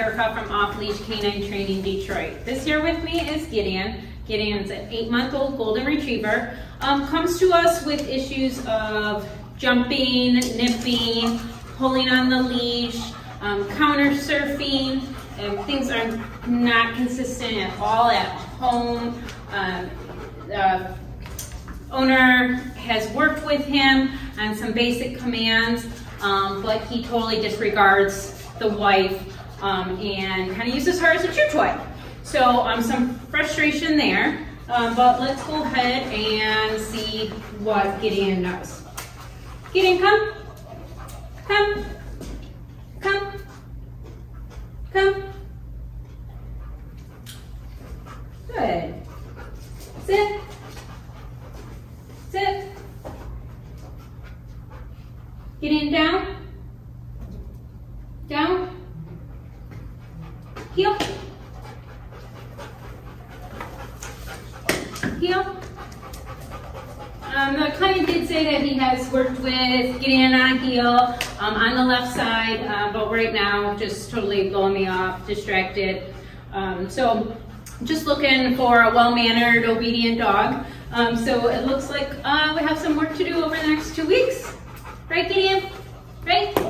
Erica from Off Leash K9 Training Detroit. This here with me is Gideon. Gideon's an eight month old golden retriever. Um, comes to us with issues of jumping, nipping, pulling on the leash, um, counter surfing, and things are not consistent at all at home. Um, the owner has worked with him on some basic commands, um, but he totally disregards the wife um, and kind of uses her as a chew toy. So um, some frustration there, um, but let's go ahead and see what Gideon knows. Gideon, come. Come. Come. Come. Good. Sit. Gideon down. Down. Heel. Heel. Um, the client did say that he has worked with Gideon on heel um, on the left side, uh, but right now just totally blowing me off, distracted. Um, so just looking for a well-mannered, obedient dog. Um, so it looks like uh, we have some work to do over the next two weeks. Right, Gideon? Right?